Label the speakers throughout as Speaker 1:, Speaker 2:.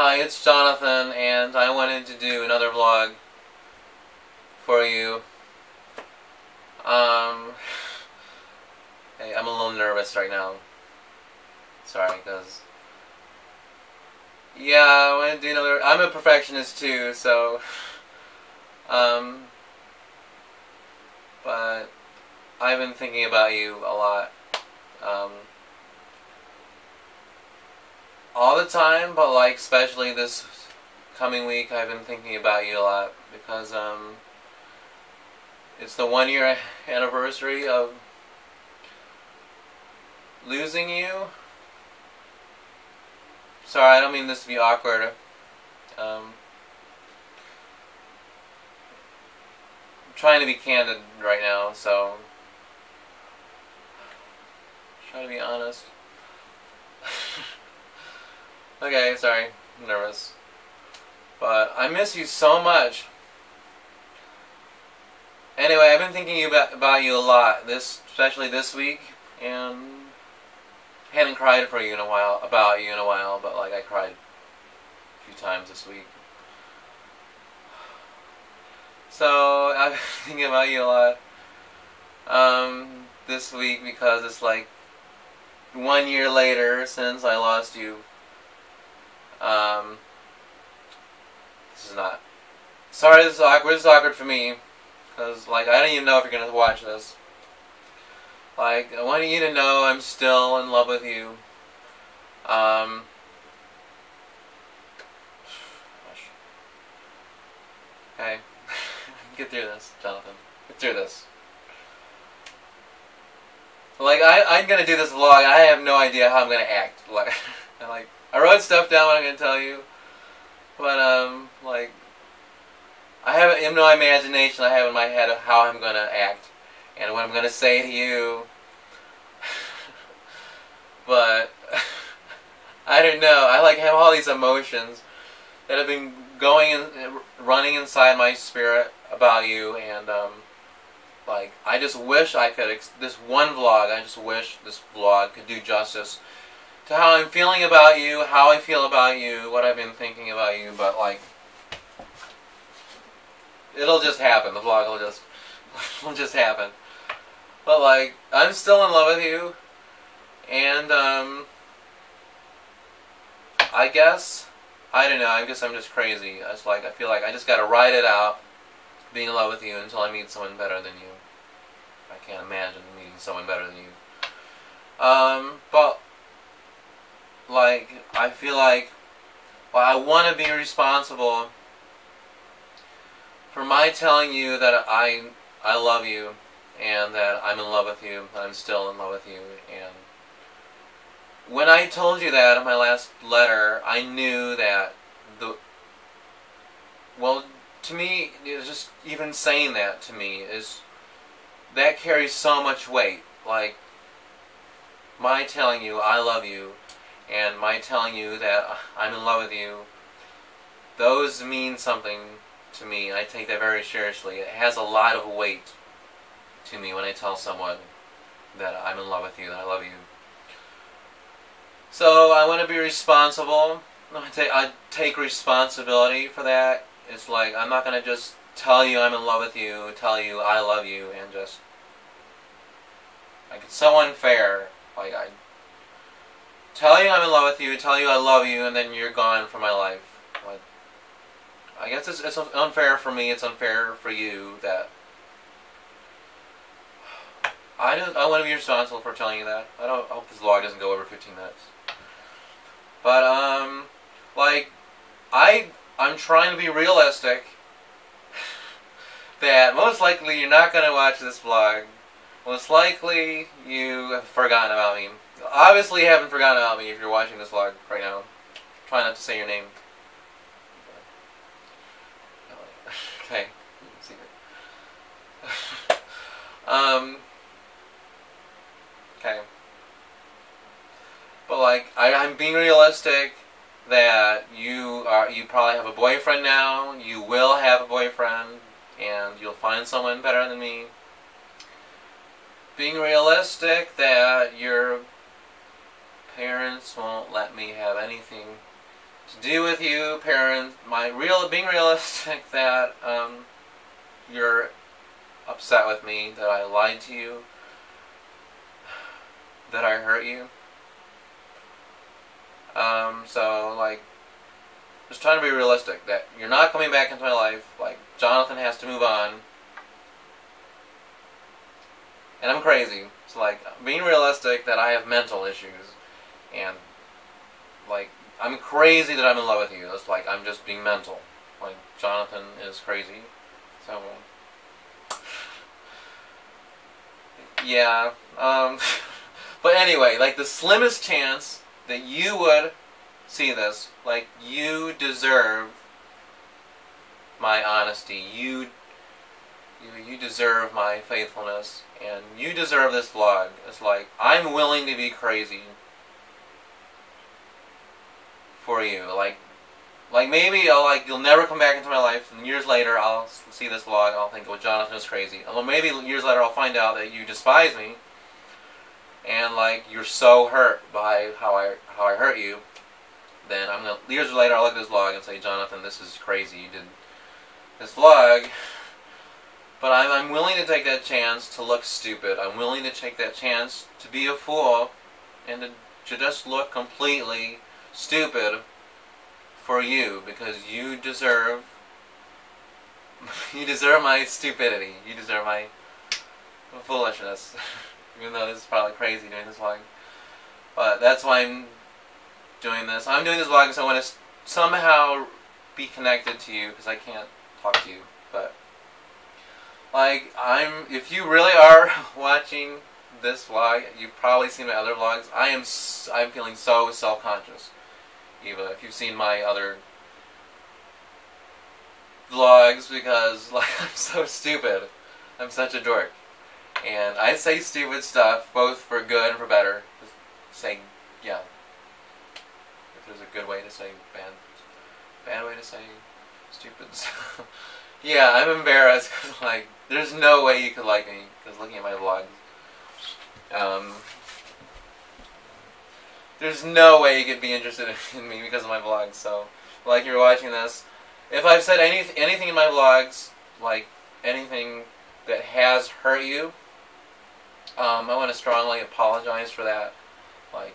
Speaker 1: Hi, it's Jonathan, and I wanted to do another vlog for you. Um, hey, I'm a little nervous right now. Sorry, because yeah, I want to do another. I'm a perfectionist too, so um, but I've been thinking about you a lot. Um, all the time, but like especially this coming week, I've been thinking about you a lot because um, it's the one year anniversary of losing you. Sorry, I don't mean this to be awkward. Um, trying to be candid right now, so try to be honest. Okay, sorry. I'm nervous. But I miss you so much. Anyway, I've been thinking about, about you a lot, this especially this week, and hadn't cried for you in a while, about you in a while, but like I cried a few times this week. So I've been thinking about you a lot um, this week because it's like one year later since I lost you. Um, this is not. Sorry, this is awkward. This is awkward for me. Because, like, I don't even know if you're going to watch this. Like, I want you to know I'm still in love with you. Um, okay. Get through this, Jonathan. Get through this. Like, I, I'm to do this vlog. I have no idea how I'm to act. Like, like I wrote stuff down I'm gonna tell you, but um, like I have in my imagination, I have in my head of how I'm gonna act and what I'm gonna say to you. but I don't know. I like have all these emotions that have been going and running inside my spirit about you, and um, like I just wish I could. this one vlog, I just wish this vlog could do justice to how I'm feeling about you, how I feel about you, what I've been thinking about you, but like it'll just happen. The vlog will just will just happen. But like I'm still in love with you and um I guess I don't know, I guess I'm just crazy. It's like I feel like I just gotta ride it out being in love with you until I meet someone better than you. I can't imagine meeting someone better than you. Um, but like I feel like well, I want to be responsible for my telling you that I I love you and that I'm in love with you, I'm still in love with you and when I told you that in my last letter, I knew that the well, to me, just even saying that to me is that carries so much weight. Like my telling you I love you and my telling you that I'm in love with you, those mean something to me. I take that very seriously. It has a lot of weight to me when I tell someone that I'm in love with you, that I love you. So I want to be responsible. I take, I take responsibility for that. It's like I'm not going to just tell you I'm in love with you, tell you I love you, and just like it's so unfair. Like I tell you I'm in love with you, tell you I love you, and then you're gone from my life. Like, I guess it's, it's unfair for me. It's unfair for you that I don't. I want to be responsible for telling you that. I don't I hope this vlog doesn't go over 15 minutes. But um, like, I I'm trying to be realistic. that most likely you're not gonna watch this vlog. Most likely you have forgotten about me obviously haven't forgotten about me if you're watching this vlog right now. Try not to say your name. Okay, secret. um. Okay. But like, I, I'm being realistic that you are you probably have a boyfriend now. You will have a boyfriend, and you'll find someone better than me. Being realistic that you're parents won't let me have anything to do with you, Parents, My real, being realistic that um, you're upset with me, that I lied to you, that I hurt you. Um, so like, just trying to be realistic that you're not coming back into my life. Like Jonathan has to move on, and I'm crazy. So like, being realistic that I have mental issues, and like I'm crazy that I'm in love with you. It's like I'm just being mental. Like Jonathan is crazy. So yeah. Um, but anyway, like the slimmest chance that you would see this, like you deserve my honesty. You you, you deserve my faithfulness and you deserve this vlog. It's like I'm willing to be crazy for you. Like, like maybe I'll like you'll never come back into my life, and years later I'll see this vlog. I'll think, "Oh, Jonathan is crazy." Or maybe years later I'll find out that you despise me, and like you're so hurt by how I how I hurt you. Then I'm gonna years later I'll look at this vlog and say, "Jonathan, this is crazy. You did this vlog." But I'm, I'm willing to take that chance to look stupid. I'm willing to take that chance to be a fool and to, to just look completely stupid for you because you deserve you deserve my stupidity. You deserve my foolishness. Even though this is probably crazy doing this vlog. But that's why I'm doing this. I'm doing this vlog because I want to somehow be connected to you because I can't talk to you. But like I'm if you really are watching this vlog, you've probably seen my other vlogs. I am I'm feeling so self-conscious Eva, if you've seen my other vlogs, because like I'm so stupid. I'm such a dork. And I say stupid stuff, both for good and for better. Just say, yeah. If there's a good way to say bad, bad way to say stupid stuff. yeah, I'm embarrassed because like, there's no way you could like me because looking at my vlogs. Um, there's no way you could be interested in me because of my vlogs. So, like you're watching this, if I've said any anything in my vlogs, like anything that has hurt you, um, I want to strongly apologize for that. Like,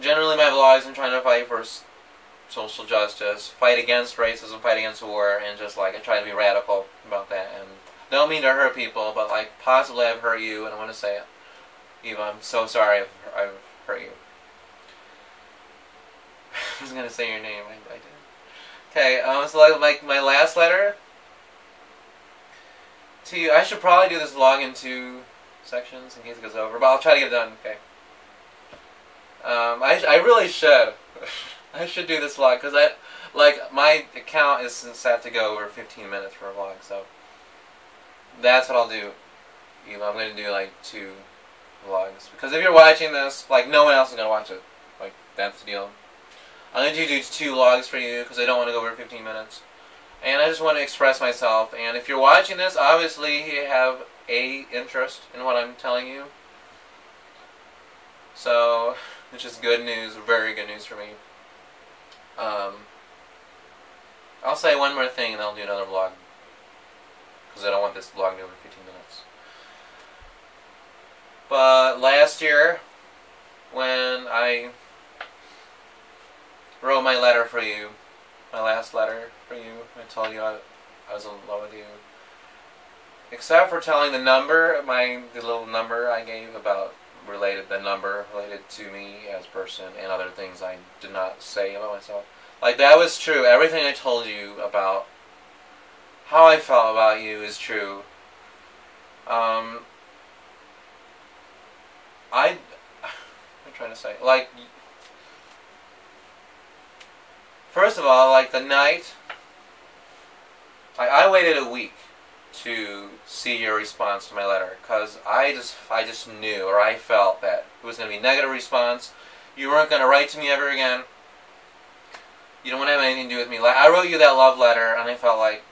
Speaker 1: generally my vlogs, I'm trying to fight for social justice, fight against racism, fight against war, and just like I try to be radical about that. And don't mean to hurt people, but like possibly I've hurt you, and I want to say it. Eva, I'm so sorry I've, I've hurt you. I was gonna say your name, I, I did. Okay, um, so like, my last letter to you, I should probably do this vlog in two sections in case it goes over, but I'll try to get it done, okay. Um, I, I really should. I should do this vlog, because I, like, my account is set to go over 15 minutes for a vlog, so that's what I'll do. I'm to do, like, two vlogs. Because if you're watching this, like, no one else is going to watch it. Like, that's the deal. I'm going to do two vlogs for you because I don't want to go over 15 minutes. And I just want to express myself. And if you're watching this, obviously you have a interest in what I'm telling you. So, which is good news, very good news for me. Um, I'll say one more thing and I'll do another vlog. Because I don't want this vlog to be over 15 minutes. But last year, when I wrote my letter for you, my last letter for you, I told you I, I was in love with you. Except for telling the number, my the little number I gave about related the number related to me as a person and other things I did not say about myself. Like that was true. Everything I told you about how I felt about you is true. Um, I, I'm trying to say, like, first of all, like the night, I, I waited a week to see your response to my letter because I just, I just knew or I felt that it was going to be negative response. You weren't going to write to me ever again. You don't want to have anything to do with me. Like I wrote you that love letter, and I felt like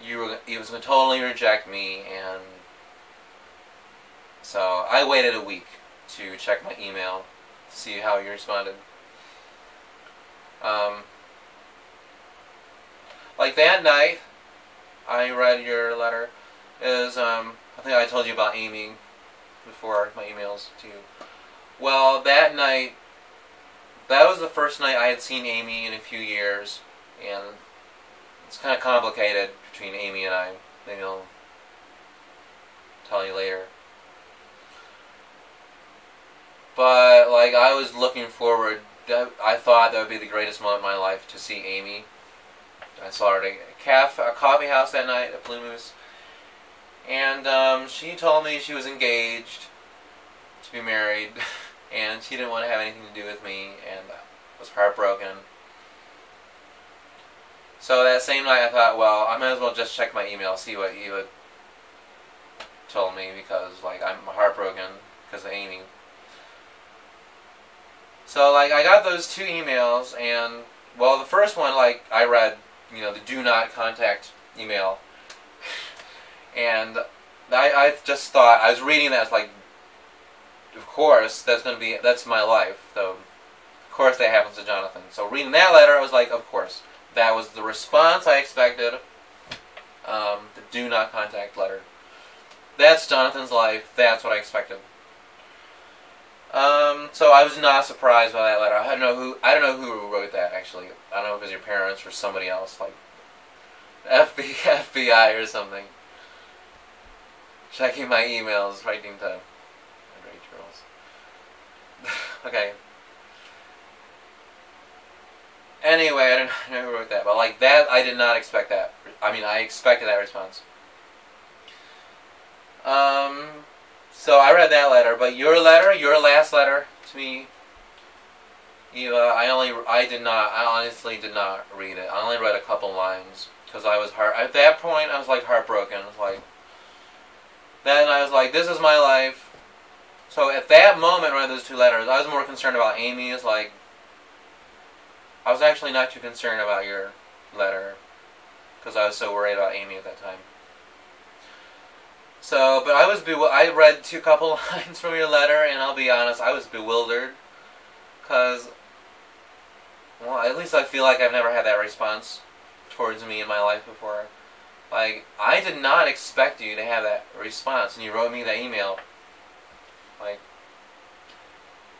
Speaker 1: you were, you was going to totally reject me and so I waited a week to check my email to see how you responded. Um, like that night, I read your letter. Is um, I think I told you about Amy before my emails to you. Well, that night, that was the first night I had seen Amy in a few years, and it's kind of complicated between Amy and I. Maybe I'll tell you later. But like I was looking forward, I thought that would be the greatest moment of my life to see Amy. I saw her at a, a coffee house that night at Blue Moose, and um, she told me she was engaged to be married, and she didn't want to have anything to do with me, and I was heartbroken. So that same night, I thought, well, I might as well just check my email, see what you had told me, because like I'm heartbroken because of Amy. So like I got those two emails, and well, the first one like I read, you know, the do not contact email, and I I just thought I was reading that like, of course that's gonna be that's my life, so of course that happens to Jonathan. So reading that letter, I was like, of course that was the response I expected. Um, the do not contact letter. That's Jonathan's life. That's what I expected. So I was not surprised by that letter. I don't know who I don't know who wrote that actually. I don't know if it was your parents or somebody else, like FBI, FBI or something. Checking my emails, writing to underage girls. okay. Anyway, I don't know who wrote that, but like that, I did not expect that. I mean, I expected that response. Um, so I read that letter, but your letter, your last letter to me, you, uh, I only, I did not, I honestly did not read it. I only read a couple lines because I was heart. At that point, I was like heartbroken. Was like, then I was like, this is my life. So at that moment, read those two letters, I was more concerned about Amy's. Like, I was actually not too concerned about your letter because I was so worried about Amy at that time. So, but I was I read two couple lines from your letter, and I'll be honest, I was bewildered, cause, well, at least I feel like I've never had that response towards me in my life before. Like, I did not expect you to have that response, and you wrote me that email. Like,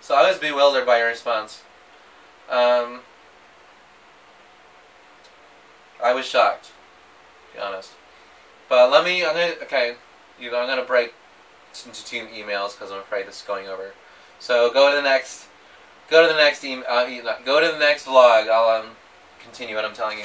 Speaker 1: so I was bewildered by your response. Um, I was shocked, to be honest. But let me, I'm gonna, okay, you, I'm going to break into two emails because I'm afraid it's going over. So go to the next, go to the next email, uh, go to the next vlog. I'll um, continue what I'm telling you.